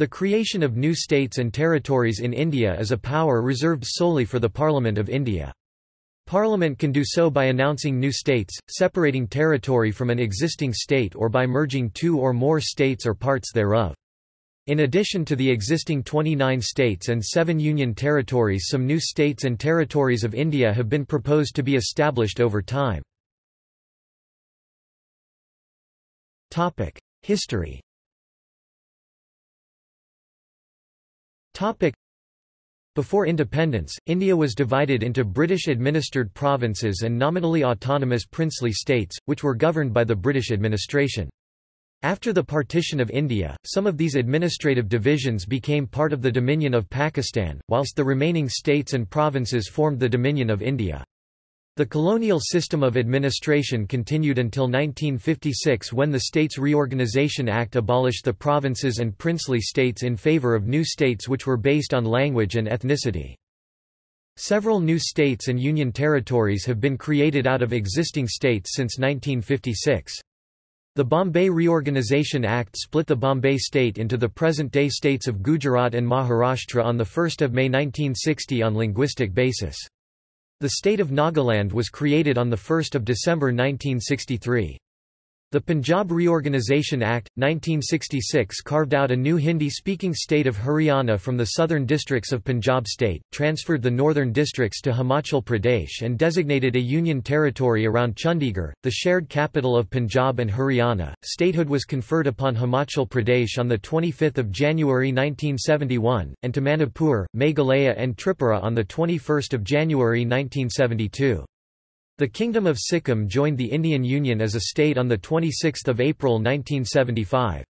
The creation of new states and territories in India is a power reserved solely for the Parliament of India. Parliament can do so by announcing new states, separating territory from an existing state or by merging two or more states or parts thereof. In addition to the existing 29 states and seven union territories some new states and territories of India have been proposed to be established over time. History before independence, India was divided into British-administered provinces and nominally autonomous princely states, which were governed by the British administration. After the partition of India, some of these administrative divisions became part of the Dominion of Pakistan, whilst the remaining states and provinces formed the Dominion of India. The colonial system of administration continued until 1956 when the States Reorganisation Act abolished the provinces and princely states in favour of new states which were based on language and ethnicity. Several new states and union territories have been created out of existing states since 1956. The Bombay Reorganisation Act split the Bombay state into the present-day states of Gujarat and Maharashtra on 1 May 1960 on linguistic basis. The state of Nagaland was created on 1 December 1963. The Punjab Reorganisation Act, 1966 carved out a new Hindi-speaking state of Haryana from the southern districts of Punjab state, transferred the northern districts to Himachal Pradesh and designated a union territory around Chandigarh, the shared capital of Punjab and Haryana. Statehood was conferred upon Himachal Pradesh on 25 January 1971, and to Manipur, Meghalaya and Tripura on 21 January 1972. The Kingdom of Sikkim joined the Indian Union as a state on 26 April 1975.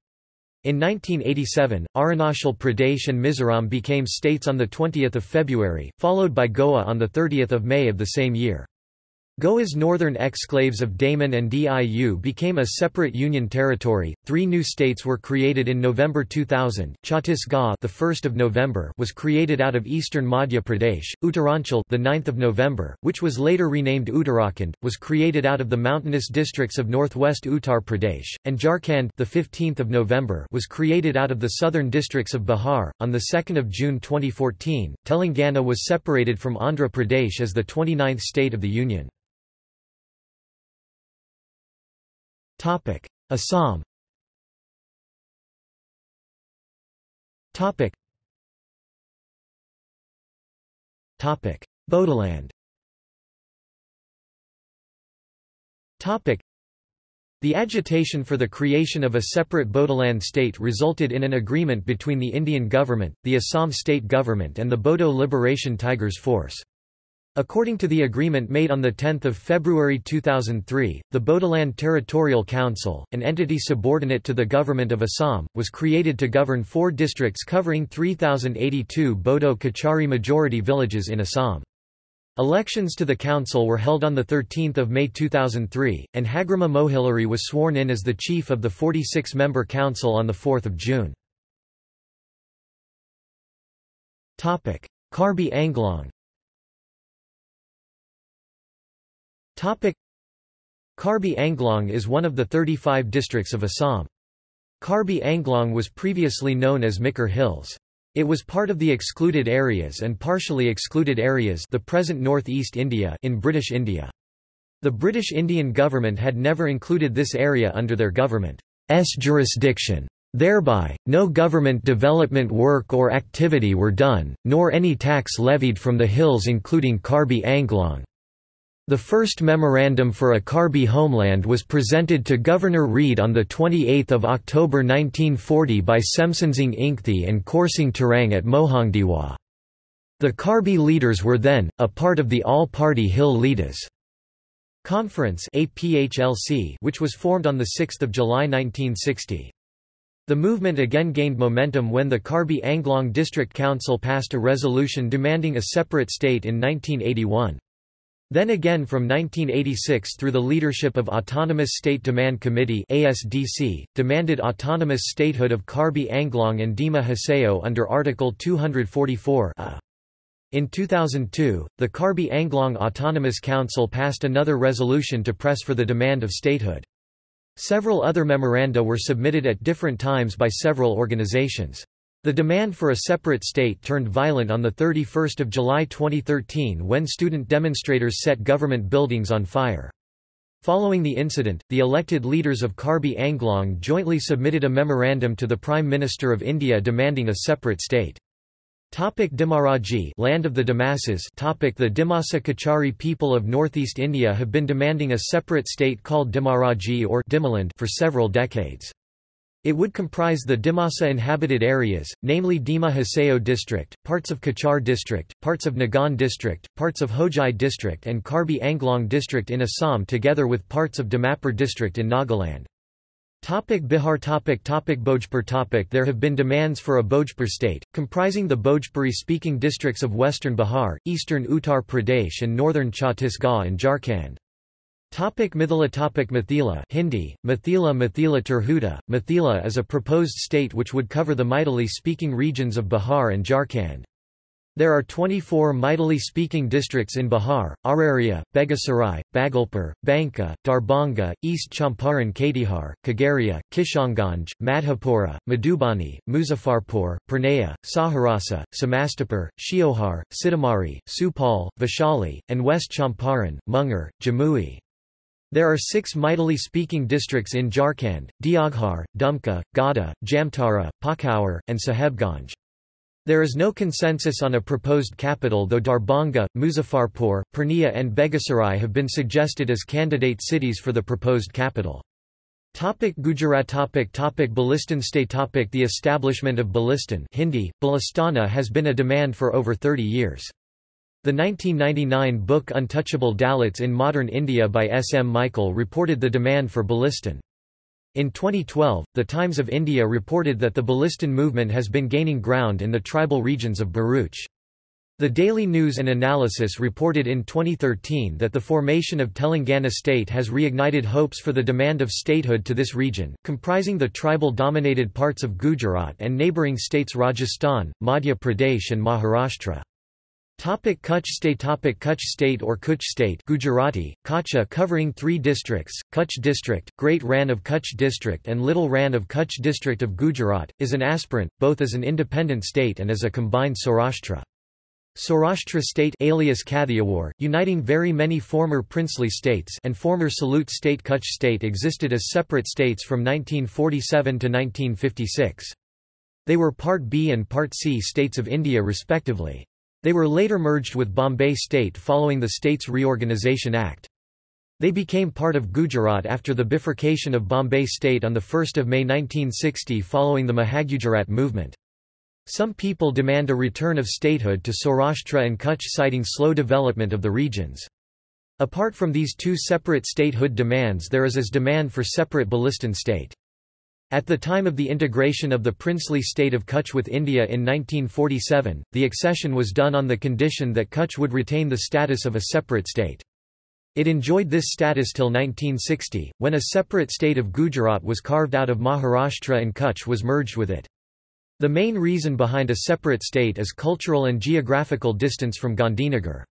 In 1987, Arunachal Pradesh and Mizoram became states on 20 February, followed by Goa on 30 May of the same year. Goa's northern exclaves of Daman and Diu became a separate union territory. Three new states were created in November 2000. Chhattisgarh, the 1st of November, was created out of eastern Madhya Pradesh. Uttaranchal, the 9th of November, which was later renamed Uttarakhand, was created out of the mountainous districts of northwest Uttar Pradesh, and Jharkhand, the 15th of November, was created out of the southern districts of Bihar. On the 2nd of June 2014, Telangana was separated from Andhra Pradesh as the 29th state of the union. Topic: Assam. Topic. Topic: Bodoland. Topic. The agitation for the creation of a separate Bodoland state resulted in an agreement between the Indian government, the Assam state government and the Bodo Liberation Tigers Force. According to the agreement made on 10 February 2003, the Bodoland Territorial Council, an entity subordinate to the Government of Assam, was created to govern four districts covering 3,082 Bodo Kachari majority villages in Assam. Elections to the council were held on 13 May 2003, and Hagrama Mohilary was sworn in as the chief of the 46-member council on 4 June. Karbi Anglong Karbi Anglong is one of the 35 districts of Assam. Karbi Anglong was previously known as Mikir Hills. It was part of the excluded areas and partially excluded areas the present northeast India in British India. The British Indian government had never included this area under their government's jurisdiction. Thereby, no government development work or activity were done, nor any tax levied from the hills including Karbi Anglong. The first memorandum for a Karbi homeland was presented to Governor Reid on 28 October 1940 by Semsonsing Ingthi and Korsing Tarang at Mohangdiwa. The Karbi leaders were then, a part of the All-Party Hill Leaders Conference which was formed on 6 July 1960. The movement again gained momentum when the Karbi Anglong District Council passed a resolution demanding a separate state in 1981. Then again from 1986 through the leadership of Autonomous State Demand Committee ASDC, demanded autonomous statehood of Karbi Anglong and Dima Hasao under Article 244 -A. In 2002, the Karbi Anglong Autonomous Council passed another resolution to press for the demand of statehood. Several other memoranda were submitted at different times by several organizations. The demand for a separate state turned violent on 31 July 2013 when student demonstrators set government buildings on fire. Following the incident, the elected leaders of Karbi Anglong jointly submitted a memorandum to the Prime Minister of India demanding a separate state. Topic Dimaraji land of the Dimasas topic The Dimasa Kachari people of northeast India have been demanding a separate state called Dimaraji or Dimaland for several decades. It would comprise the Dimasa inhabited areas, namely Dima Hasao district, parts of Cachar district, parts of Nagaon district, parts of Hojai district and Karbi Anglong district in Assam together with parts of Dimapur district in Nagaland. Topic Bihar topic topic Bhojpur topic There have been demands for a Bhojpur state, comprising the Bhojpuri-speaking districts of western Bihar, eastern Uttar Pradesh and northern Chhattisgarh and Jharkhand. Topic Mithila Topic Mithila Hindi, Mithila Mithila Tirhuta. Mithila is a proposed state which would cover the Maithili-speaking regions of Bihar and Jharkhand. There are 24 Maithili-speaking districts in Bihar, Araria, Begusarai, Bhagalpur, Banka, Darbhanga, East Champaran Katihar, Khagaria, Kishanganj, Madhepura, Madhubani, Muzaffarpur, Purnea, Saharsa, Samastipur, Sheohar, Sitamarhi, Supaul, Vaishali, and West Champaran, Munger, Jamui. There are six Maithili speaking districts in Jharkhand, Deoghar, Dumka, Godda, Jamtara, Pakhowar, and Sahebganj. There is no consensus on a proposed capital though Darbhanga, Muzaffarpur, Purnia and Begusarai have been suggested as candidate cities for the proposed capital. Topic Gujarat topic topic Balistan state topic The establishment of Balistan Hindi, Balistana has been a demand for over 30 years. The 1999 book Untouchable Dalits in Modern India by S. M. Michael reported the demand for Balistan. In 2012, The Times of India reported that the Balistan movement has been gaining ground in the tribal regions of Bharuch. The Daily News and Analysis reported in 2013 that the formation of Telangana state has reignited hopes for the demand of statehood to this region, comprising the tribal-dominated parts of Gujarat and neighbouring states Rajasthan, Madhya Pradesh and Maharashtra. Topic Kutch State Topic Kutch State or Kutch State Gujarati, Kacha covering three districts, Kutch District, Great Rann of Kutch District and Little Rann of Kutch District of Gujarat, is an aspirant, both as an independent state and as a combined Saurashtra. Saurashtra state alias Kathiawar, uniting very many former princely states and former Salute state Kutch state existed as separate states from 1947 to 1956. They were Part B and Part C states of India respectively. They were later merged with Bombay State following the States Reorganisation Act. They became part of Gujarat after the bifurcation of Bombay State on 1 May 1960 following the Mahagujarat movement. Some people demand a return of statehood to Saurashtra and Kutch citing slow development of the regions. Apart from these two separate statehood demands there is as demand for separate Balistan state. At the time of the integration of the princely state of Kutch with India in 1947, the accession was done on the condition that Kutch would retain the status of a separate state. It enjoyed this status till 1960, when a separate state of Gujarat was carved out of Maharashtra and Kutch was merged with it. The main reason behind a separate state is cultural and geographical distance from Gandhinagar.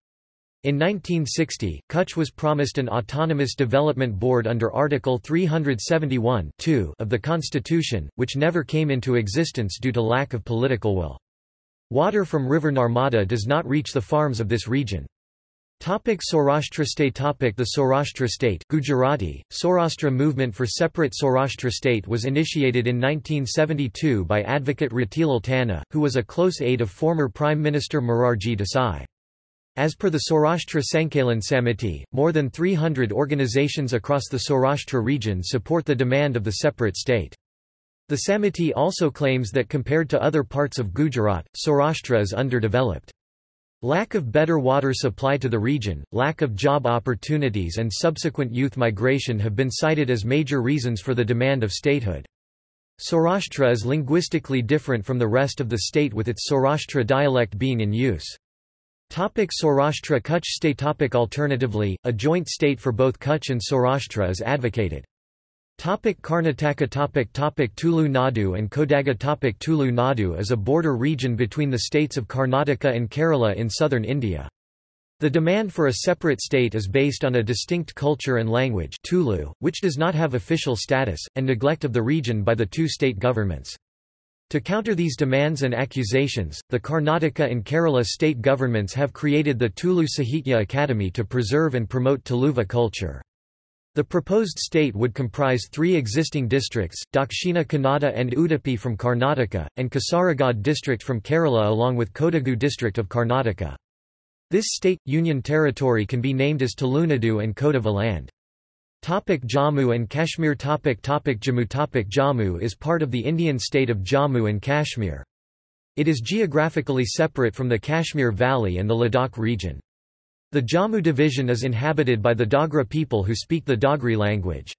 In 1960, Kutch was promised an autonomous development board under Article 371 of the Constitution, which never came into existence due to lack of political will. Water from river Narmada does not reach the farms of this region. Topic Saurashtra state Topic The Saurashtra state Gujarati, Saurashtra movement for separate Saurashtra state was initiated in 1972 by advocate Ratilal Tanna, who was a close aide of former Prime Minister Morarji Desai. As per the Saurashtra Sankalan Samiti, more than 300 organizations across the Saurashtra region support the demand of the separate state. The Samiti also claims that compared to other parts of Gujarat, Saurashtra is underdeveloped. Lack of better water supply to the region, lack of job opportunities and subsequent youth migration have been cited as major reasons for the demand of statehood. Saurashtra is linguistically different from the rest of the state with its Saurashtra dialect being in use. Topic Saurashtra Kutch state topic Alternatively, a joint state for both Kutch and Saurashtra is advocated. Topic Karnataka topic topic Tulu Nadu and Kodagu topic Tulu Nadu is a border region between the states of Karnataka and Kerala in southern India. The demand for a separate state is based on a distinct culture and language Tulu, which does not have official status, and neglect of the region by the two state governments. To counter these demands and accusations, the Karnataka and Kerala state governments have created the Tulu Sahitya Academy to preserve and promote Tuluva culture. The proposed state would comprise three existing districts, Dakshina Kannada and Udupi from Karnataka, and Kasaragod district from Kerala along with Kodagu district of Karnataka. This state, union territory can be named as Tulunadu and Kodava land. Topic Jammu and Kashmir topic topic Jammu topic Jammu is part of the Indian state of Jammu and Kashmir. It is geographically separate from the Kashmir Valley and the Ladakh region. The Jammu division is inhabited by the Dogra people who speak the Dogri language.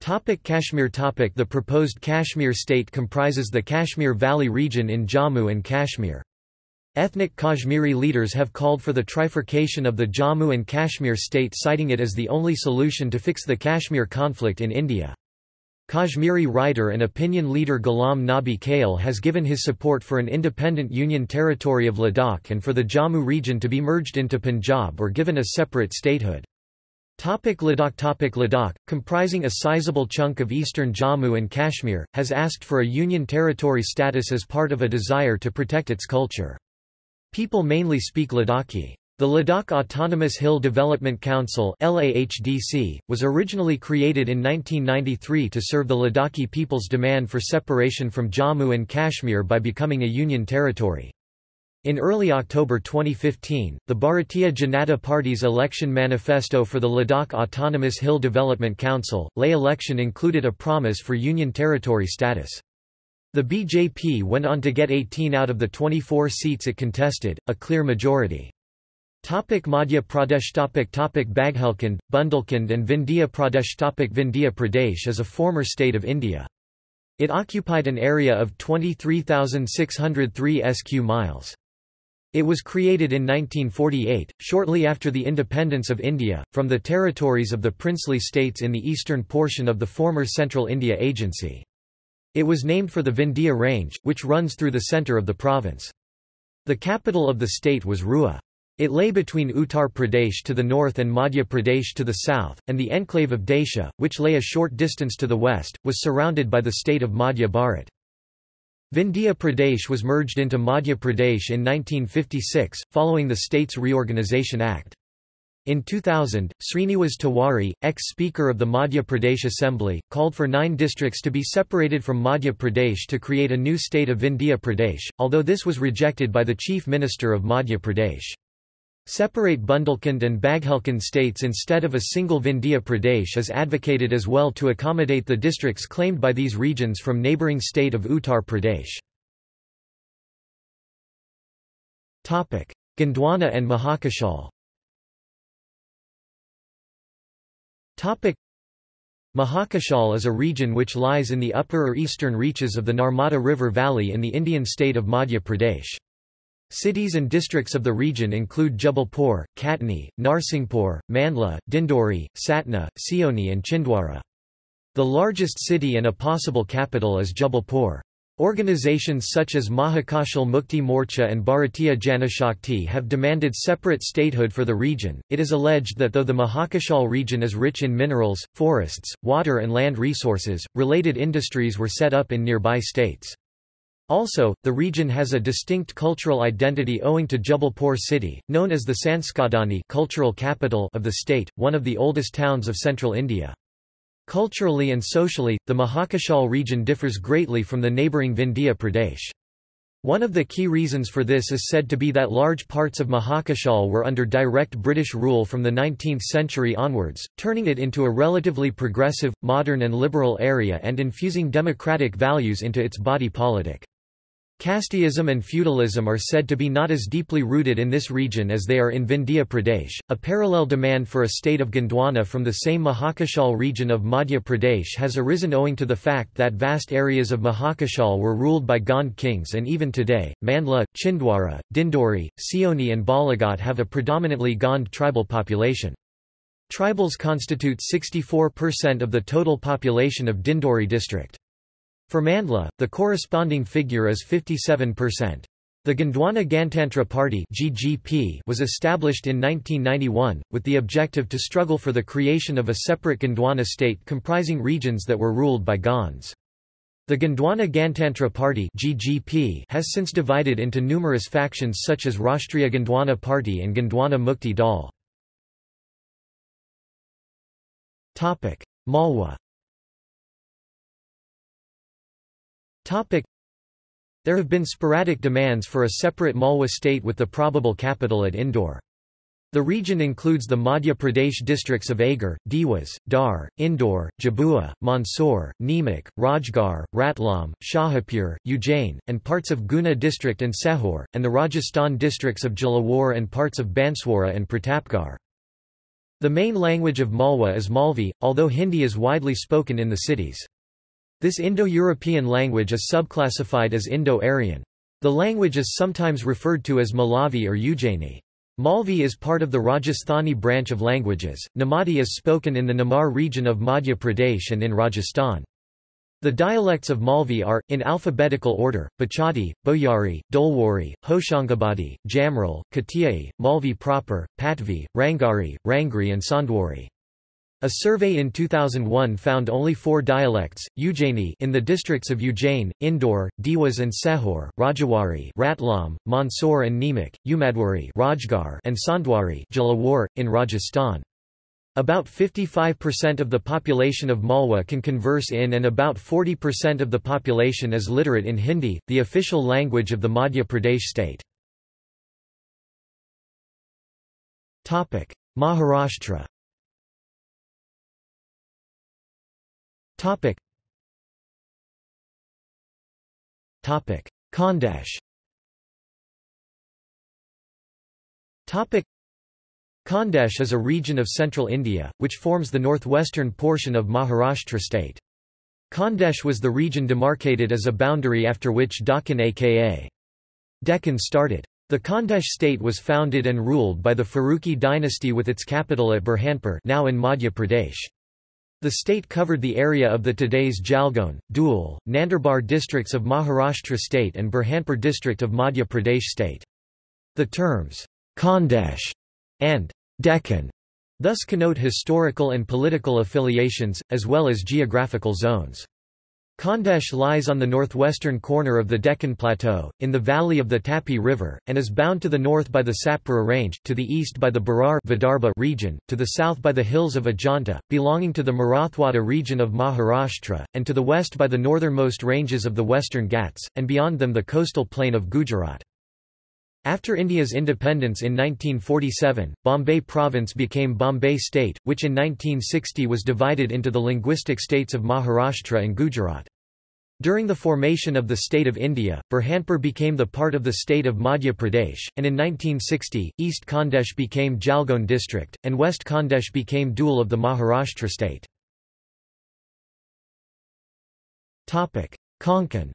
Topic Kashmir topic The proposed Kashmir state comprises the Kashmir Valley region in Jammu and Kashmir. Ethnic Kashmiri leaders have called for the trifurcation of the Jammu and Kashmir state citing it as the only solution to fix the Kashmir conflict in India. Kashmiri writer and opinion leader Ghulam Nabi Kale has given his support for an independent union territory of Ladakh and for the Jammu region to be merged into Punjab or given a separate statehood. Topic Ladakh Topic Ladakh, comprising a sizable chunk of eastern Jammu and Kashmir, has asked for a union territory status as part of a desire to protect its culture. People mainly speak Ladakhi. The Ladakh Autonomous Hill Development Council LAHDC, was originally created in 1993 to serve the Ladakhi people's demand for separation from Jammu and Kashmir by becoming a union territory. In early October 2015, the Bharatiya Janata Party's election manifesto for the Ladakh Autonomous Hill Development Council, LAH election included a promise for union territory status. The BJP went on to get 18 out of the 24 seats it contested, a clear majority. Topic Madhya Pradesh topic topic Baghelkhand, Bundelkhand and Vindhya Pradesh topic Vindhya Pradesh is a former state of India. It occupied an area of 23,603 sq miles. It was created in 1948, shortly after the independence of India, from the territories of the princely states in the eastern portion of the former Central India Agency. It was named for the Vindhya Range, which runs through the centre of the province. The capital of the state was Rewa. It lay between Uttar Pradesh to the north and Madhya Pradesh to the south, and the enclave of Daisha, which lay a short distance to the west, was surrounded by the state of Madhya Bharat. Vindhya Pradesh was merged into Madhya Pradesh in 1956, following the States Reorganisation Act. In 2000, Srinivas Tiwari, ex-Speaker of the Madhya Pradesh Assembly, called for nine districts to be separated from Madhya Pradesh to create a new state of Vindhya Pradesh, although this was rejected by the Chief Minister of Madhya Pradesh. Separate Bundelkhand and Baghelkhand states instead of a single Vindhya Pradesh is advocated as well to accommodate the districts claimed by these regions from neighbouring state of Uttar Pradesh. Gondwana and Mahakashal Mahakashal is a region which lies in the upper or eastern reaches of the Narmada River Valley in the Indian state of Madhya Pradesh. Cities and districts of the region include Jabalpur, Katni, Narsinghpur, Mandla, Dindori, Satna, Seoni and Chhindwara. The largest city and a possible capital is Jabalpur. Organizations such as Mahakashal Mukti Morcha and Bharatiya Janashakti have demanded separate statehood for the region. It is alleged that though the Mahakashal region is rich in minerals, forests, water, and land resources, related industries were set up in nearby states. Also, the region has a distinct cultural identity owing to Jabalpur city, known as the Sanskardhani cultural capital of the state, one of the oldest towns of central India. Culturally and socially, the Mahakashal region differs greatly from the neighbouring Vindhya Pradesh. One of the key reasons for this is said to be that large parts of Mahakashal were under direct British rule from the 19th century onwards, turning it into a relatively progressive, modern and liberal area and infusing democratic values into its body politic. Casteism and feudalism are said to be not as deeply rooted in this region as they are in Vindhya Pradesh. A parallel demand for a state of Gondwana from the same Mahakashal region of Madhya Pradesh has arisen owing to the fact that vast areas of Mahakashal were ruled by Gond kings and even today, Mandla, Chhindwara, Dindori, Seoni and Balaghat have a predominantly Gond tribal population. Tribals constitute 64% of the total population of Dindori district. For Mandla, the corresponding figure is 57%. The Gondwana Gantantra Party (GGP) was established in 1991 with the objective to struggle for the creation of a separate Gondwana state comprising regions that were ruled by Gonds. The Gondwana Gantantra Party (GGP) has since divided into numerous factions such as Rashtriya Gondwana Party and Gondwana Mukti Dal. Topic: Malwa. There have been sporadic demands for a separate Malwa state with the probable capital at Indore. The region includes the Madhya Pradesh districts of Agar, Dewas, Dhar, Indore, Jhabua, Mandsaur, Neemuch, Rajgarh, Ratlam, Shajapur, Ujjain, and parts of Guna district and Sehore, and the Rajasthan districts of Jhalawar and parts of Banswara and Pratapgarh. The main language of Malwa is Malvi, although Hindi is widely spoken in the cities. This Indo-European language is subclassified as Indo-Aryan. The language is sometimes referred to as Malavi or Ujjaini. Malvi is part of the Rajasthani branch of languages. Nimadi is spoken in the Nimar region of Madhya Pradesh and in Rajasthan. The dialects of Malvi are, in alphabetical order, Bachati, Boyari, Dolwari, Hoshangabadi, Jamral, Katiai, Malvi proper, Patvi, Rangari, Rangri and Sondwari. A survey in 2001 found only four dialects, Ujjaini in the districts of Ujjain, Indore, Dewas and Sehore, Rajawari Ratlam, Mandsaur and Neemuch, Umadwari Rajgarh and Sandwari Jhalawar, in Rajasthan. About 55% of the population of Malwa can converse in and about 40% of the population is literate in Hindi, the official language of the Madhya Pradesh state. Maharashtra Topic. Topic. Khandesh Topic. Khandesh is a region of central India, which forms the northwestern portion of Maharashtra state. Khandesh was the region demarcated as a boundary after which Deccan aka Deccan started. The Khandesh state was founded and ruled by the Faruqi dynasty with its capital at Burhanpur now in Madhya Pradesh. The state covered the area of the today's Jalgaon, Dhule, Nandurbar districts of Maharashtra state and Burhanpur district of Madhya Pradesh state. The terms, Khandesh and Deccan thus connote historical and political affiliations, as well as geographical zones. Khandesh lies on the northwestern corner of the Deccan Plateau, in the valley of the Tapi River, and is bound to the north by the Satpura Range, to the east by the Vidarbha region, to the south by the hills of Ajanta, belonging to the Marathwada region of Maharashtra, and to the west by the northernmost ranges of the Western Ghats, and beyond them the coastal plain of Gujarat. After India's independence in 1947, Bombay Province became Bombay State, which in 1960 was divided into the linguistic states of Maharashtra and Gujarat. During the formation of the State of India, Burhanpur became the part of the state of Madhya Pradesh, and in 1960, East Khandesh became Jalgaon district, and West Khandesh became Dhule of the Maharashtra state. Konkan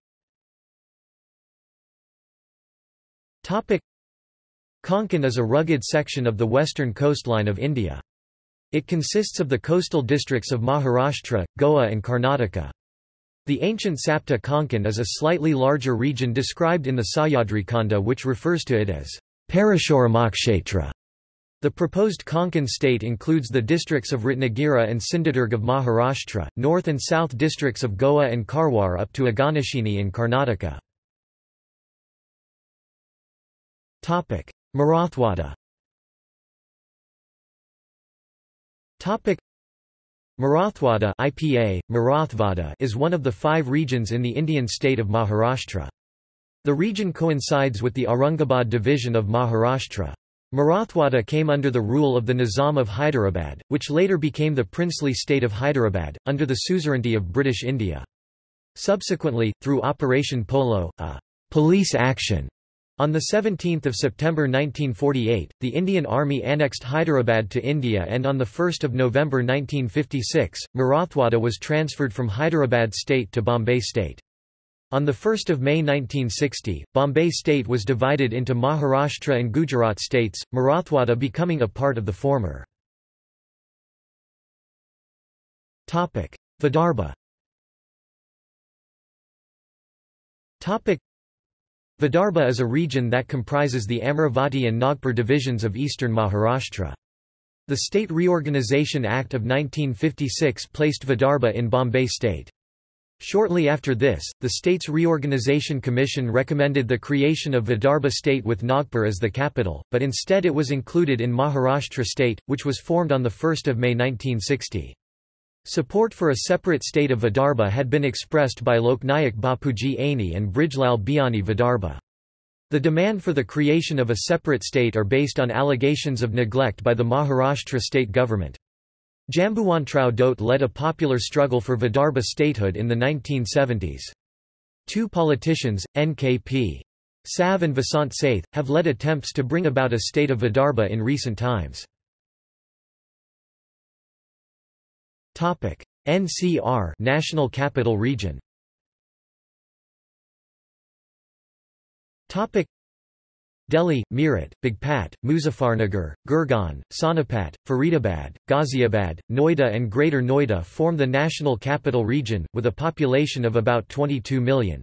Konkan is a rugged section of the western coastline of India. It consists of the coastal districts of Maharashtra, Goa and Karnataka. The ancient Sapta Konkan is a slightly larger region described in the Sahyadri Khanda which refers to it as Parashuramakshetra. The proposed Konkan state includes the districts of Ratnagiri and Sindhudurg of Maharashtra, north and south districts of Goa and Karwar up to Aganashini in Karnataka. Marathwada Marathwada IPA, Marathwada is one of the five regions in the Indian state of Maharashtra. The region coincides with the Aurangabad division of Maharashtra. Marathwada came under the rule of the Nizam of Hyderabad, which later became the princely state of Hyderabad, under the suzerainty of British India. Subsequently, through Operation Polo, a police action on 17 September 1948, the Indian Army annexed Hyderabad to India and on 1 November 1956, Marathwada was transferred from Hyderabad state to Bombay state. On 1 May 1960, Bombay state was divided into Maharashtra and Gujarat states, Marathwada becoming a part of the former. Vidarbha Vidarbha is a region that comprises the Amravati and Nagpur divisions of eastern Maharashtra. The State Reorganisation Act of 1956 placed Vidarbha in Bombay state. Shortly after this, the state's Reorganization Commission recommended the creation of Vidarbha state with Nagpur as the capital, but instead it was included in Maharashtra state, which was formed on 1 May 1960. Support for a separate state of Vidarbha had been expressed by Loknayak Bapuji Aney and Brijlal Biani Vidarbha. The demand for the creation of a separate state are based on allegations of neglect by the Maharashtra state government. Jambuwantrao Dhote led a popular struggle for Vidarbha statehood in the 1970s. Two politicians, NKP. Sav and Vasant Sathe, have led attempts to bring about a state of Vidarbha in recent times. NCR National Capital Region. Delhi, Meerut, Baghpat, Muzaffarnagar, Gurgaon, Sonipat, Faridabad, Ghaziabad, Noida and Greater Noida form the National Capital Region, with a population of about 22 million.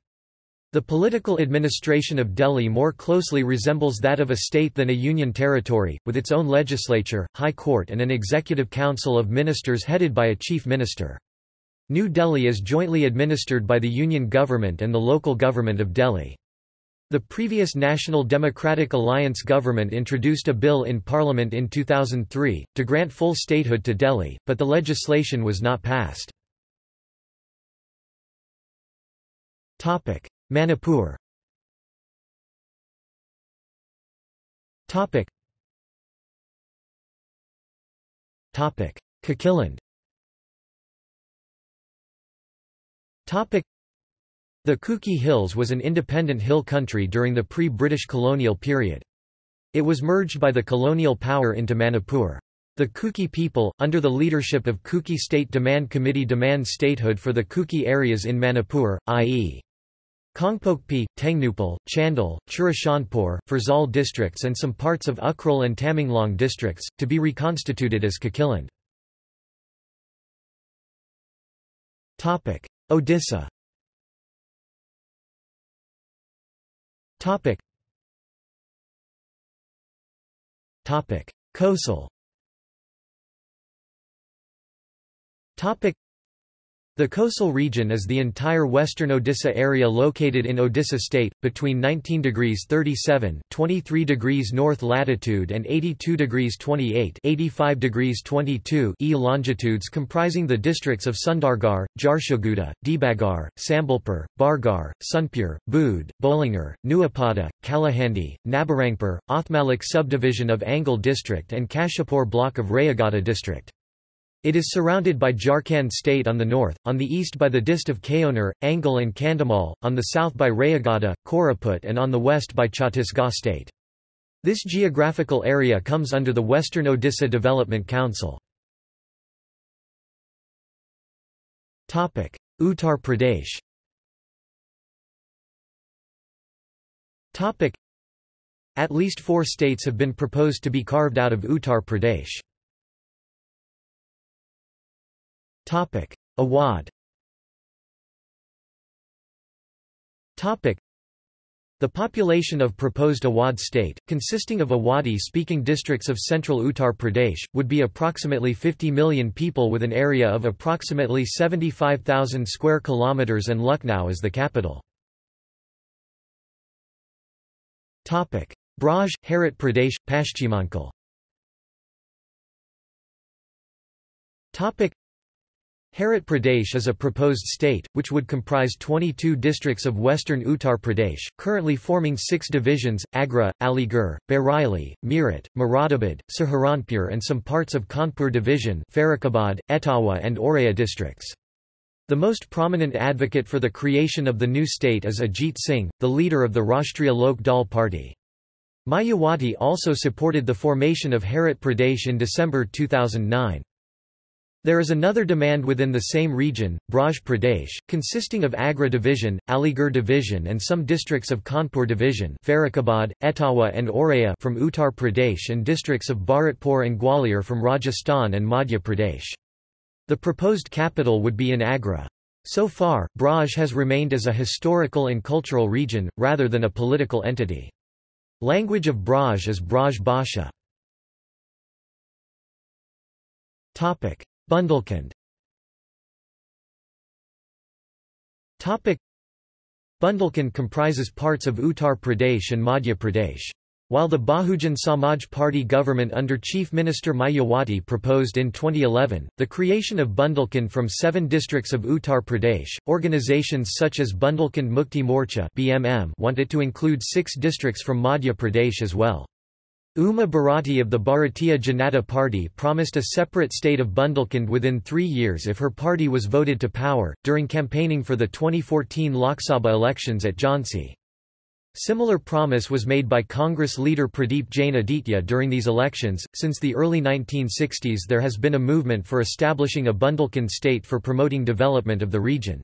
The political administration of Delhi more closely resembles that of a state than a union territory, with its own legislature, high court and an executive council of ministers headed by a chief minister. New Delhi is jointly administered by the union government and the local government of Delhi. The previous National Democratic Alliance government introduced a bill in Parliament in 2003, to grant full statehood to Delhi, but the legislation was not passed. Manipur Kukiland The Kuki Hills was an independent hill country during the pre-British colonial period. It was merged by the colonial power into Manipur. The Kuki people, under the leadership of Kuki State Demand Committee demand statehood for the Kuki areas in Manipur, i.e. Kangpokpi, Tengnoupal, Chandel, Churachandpur, Farzal districts and some parts of Ukhrul and Tamenglong districts, to be reconstituted as Kukiland. Odisha Topic. Topic. Kosal Topic. The Kosal region is the entire western Odisha area located in Odisha state, between 19 degrees 37 23 degrees north latitude and 82 degrees 28 85 degrees 22 e longitudes comprising the districts of Sundargarh, Jharsuguda, Debagarh, Sambalpur, Bargarh, Sunpur, Boudh, Bolangir, Nuapada, Kalahandi, Nabarangpur, Athmallik subdivision of Angul district and Kashipur block of Rayagada district. It is surrounded by Jharkhand state on the north, on the east by the dist of Keonjhar, Angul and Kandhamal, on the south by Rayagada, Koraput and on the west by Chhattisgarh state. This geographical area comes under the Western Odisha Development Council. Uttar Pradesh At least four states have been proposed to be carved out of Uttar Pradesh. Topic: Awadh. Topic: The population of proposed Awadh state, consisting of Awadhi-speaking districts of central Uttar Pradesh, would be approximately 50 million people with an area of approximately 75,000 square kilometers and Lucknow is the capital. Topic: Braj, Harit Pradesh, Pashchimankal. Topic: Harit Pradesh is a proposed state, which would comprise 22 districts of western Uttar Pradesh, currently forming six divisions, Agra, Aligarh, Bareilly, Meerut, Moradabad, Saharanpur and some parts of Kanpur division Farrukhabad, Etawah and Auraiya districts. The most prominent advocate for the creation of the new state is Ajit Singh, the leader of the Rashtriya Lok Dal party. Mayawati also supported the formation of Harit Pradesh in December 2009. There is another demand within the same region, Braj Pradesh, consisting of Agra Division, Aligarh Division and some districts of Kanpur Division Farrukhabad, Etawah and Auraiya from Uttar Pradesh and districts of Bharatpur and Gwalior from Rajasthan and Madhya Pradesh. The proposed capital would be in Agra. So far, Braj has remained as a historical and cultural region, rather than a political entity. Language of Braj is Braj Bhasha. Bundelkhand Bundelkhand comprises parts of Uttar Pradesh and Madhya Pradesh. While the Bahujan Samaj Party government under Chief Minister Mayawati proposed in 2011, the creation of Bundelkhand from seven districts of Uttar Pradesh, organizations such as Bundelkhand Mukti Morcha BMM want it to include six districts from Madhya Pradesh as well. Uma Bharati of the Bharatiya Janata Party promised a separate state of Bundelkhand within three years if her party was voted to power, during campaigning for the 2014 Lok Sabha elections at Jhansi. Similar promise was made by Congress leader Pradeep Jain Aditya during these elections. Since the early 1960s, there has been a movement for establishing a Bundelkhand state for promoting development of the region.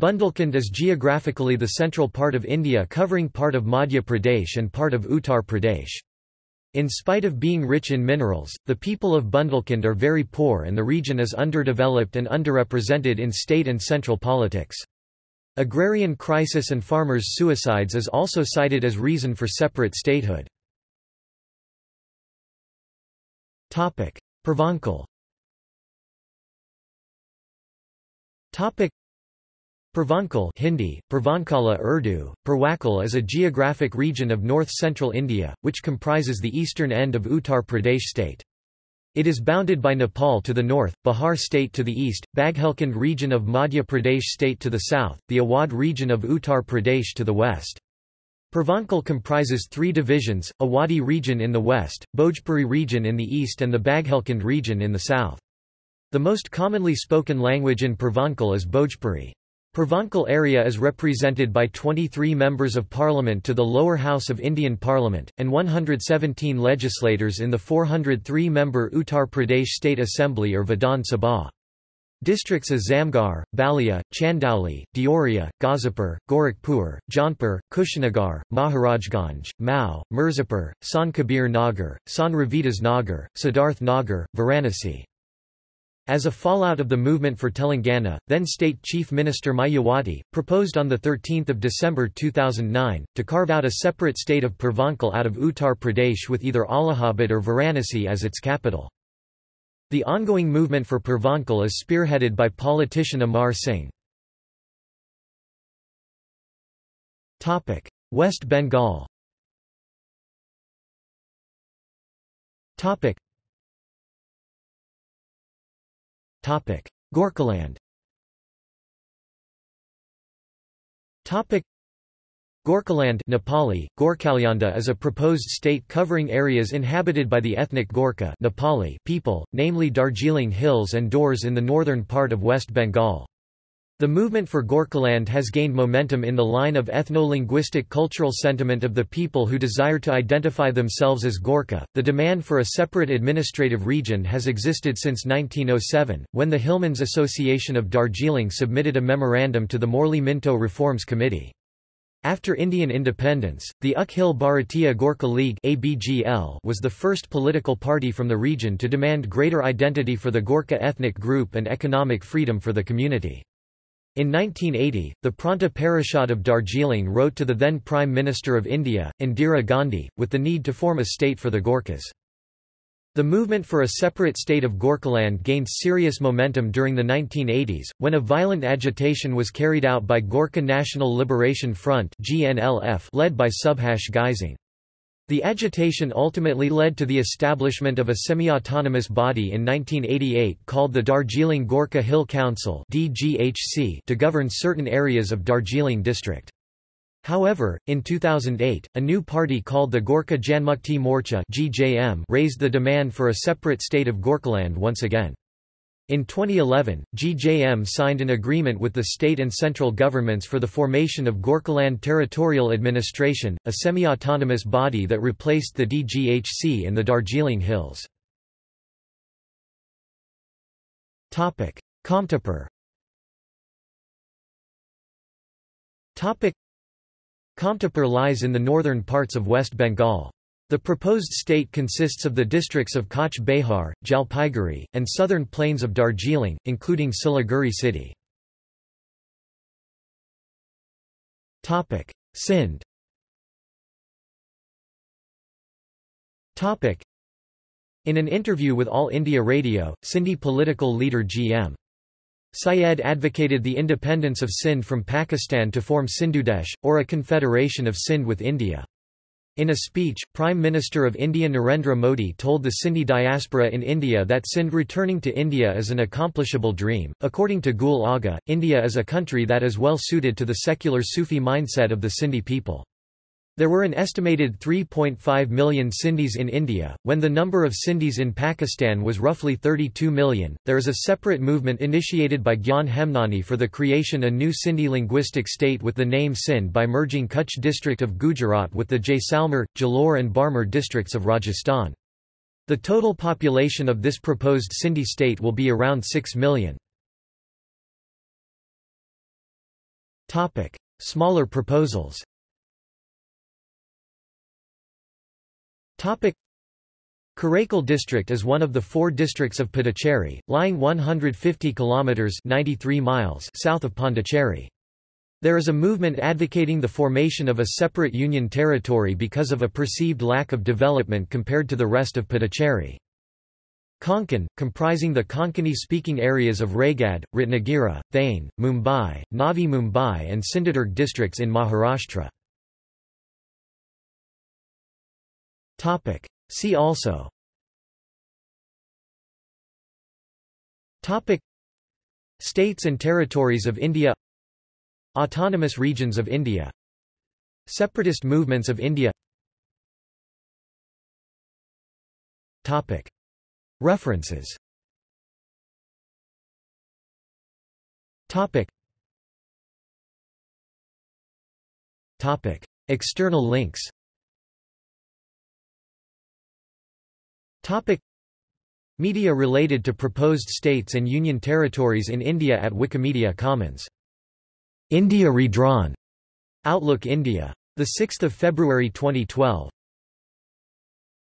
Bundelkhand is geographically the central part of India covering part of Madhya Pradesh and part of Uttar Pradesh. In spite of being rich in minerals, the people of Bundelkhand are very poor and the region is underdeveloped and underrepresented in state and central politics. Agrarian crisis and farmers' suicides is also cited as reason for separate statehood. Purvanchal Purvanchal Hindi, Purvankala Urdu, Purwakkal is a geographic region of north-central India, which comprises the eastern end of Uttar Pradesh state. It is bounded by Nepal to the north, Bihar state to the east, Baghelkhand region of Madhya Pradesh state to the south, the Awadh region of Uttar Pradesh to the west. Purvanchal comprises three divisions, Awadhi region in the west, Bhojpuri region in the east and the Baghelkhand region in the south. The most commonly spoken language in Purvanchal is Bhojpuri. Purvanchal area is represented by 23 members of parliament to the lower house of Indian Parliament, and 117 legislators in the 403-member Uttar Pradesh State Assembly or Vidhan Sabha. Districts as Zamgar, Ballia, Chandauli, Deoria, Ghazipur, Gorakhpur, Jaunpur, Kushinagar, Maharajganj, Mau, Mirzapur, Sant Kabir Nagar, Sant Ravidas Nagar, Siddharth Nagar, Varanasi. As a fallout of the movement for Telangana, then State Chief Minister Mayawati, proposed on 13 December 2009, to carve out a separate state of Purvanchal out of Uttar Pradesh with either Allahabad or Varanasi as its capital. The ongoing movement for Purvanchal is spearheaded by politician Amar Singh. West Bengal Gorkhaland Gorkhaland Nepali, Gorkhalyanda is a proposed state covering areas inhabited by the ethnic Gorkha Nepali people, namely Darjeeling Hills and Dooars in the northern part of West Bengal. The movement for Gorkhaland has gained momentum in the line of ethno-linguistic cultural sentiment of the people who desire to identify themselves as Gorkha. The demand for a separate administrative region has existed since 1907, when the Hillmen's Association of Darjeeling submitted a memorandum to the Morley Minto Reforms Committee. After Indian independence, the Akhil Bharatiya Gorkha League (ABGL) was the first political party from the region to demand greater identity for the Gorkha ethnic group and economic freedom for the community. In 1980, the Pranta Parishad of Darjeeling wrote to the then Prime Minister of India, Indira Gandhi, with the need to form a state for the Gorkhas. The movement for a separate state of Gorkhaland gained serious momentum during the 1980s, when a violent agitation was carried out by Gorkha National Liberation Front led by Subhash Ghisingh. The agitation ultimately led to the establishment of a semi-autonomous body in 1988 called the Darjeeling Gorkha Hill Council to govern certain areas of Darjeeling district. However, in 2008, a new party called the Gorkha Janmukti Morcha raised the demand for a separate state of Gorkhaland once again. In 2011, GJM signed an agreement with the state and central governments for the formation of Gorkhaland Territorial Administration, a semi-autonomous body that replaced the DGHC in the Darjeeling Hills. Kamtapur Kamtapur lies in the northern parts of West Bengal. The proposed state consists of the districts of Cooch Behar, Jalpaiguri, and southern plains of Darjeeling, including Siliguri city. Sindh In an interview with All India Radio, Sindhi political leader G.M. Syed advocated the independence of Sindh from Pakistan to form Sindhudesh, or a confederation of Sindh with India. In a speech, Prime Minister of India Narendra Modi told the Sindhi diaspora in India that Sindh returning to India is an accomplishable dream. According to Gul Agha, India is a country that is well suited to the secular Sufi mindset of the Sindhi people. There were an estimated 3.5 million Sindhis in India, when the number of Sindhis in Pakistan was roughly 32 million. There is a separate movement initiated by Gyan Hemnani for the creation a new Sindhi linguistic state with the name Sindh by merging Kutch district of Gujarat with the Jaisalmer, Jalore and Barmer districts of Rajasthan. The total population of this proposed Sindhi state will be around 6 million. Smaller proposals Karaikal district is one of the four districts of Puducherry, lying 150 kilometers (93 miles) south of Pondicherry. There is a movement advocating the formation of a separate union territory because of a perceived lack of development compared to the rest of Puducherry. Konkan, comprising the Konkani-speaking areas of Raigad, Ratnagiri, Thane, Mumbai, Navi Mumbai and Sindhudurg districts in Maharashtra. Topic. See also Topic. States and territories of India Autonomous regions of India Separatist movements of India Topic. References Topic. Topic. External links Topic Media related to proposed states and union territories in India at Wikimedia Commons. India redrawn. Outlook India. 6 February 2012.